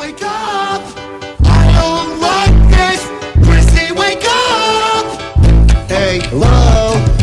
wake up! I don't like this! Chrissy, wake up! Hey, hello?